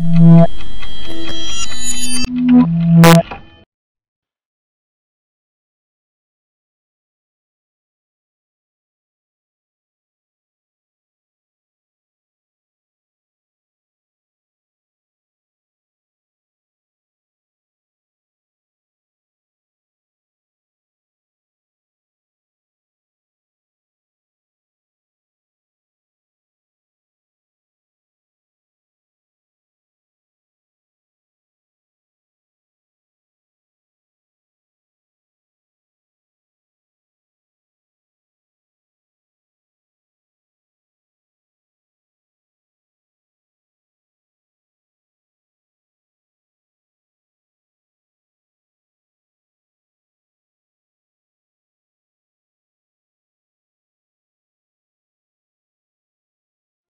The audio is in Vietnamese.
Yeah.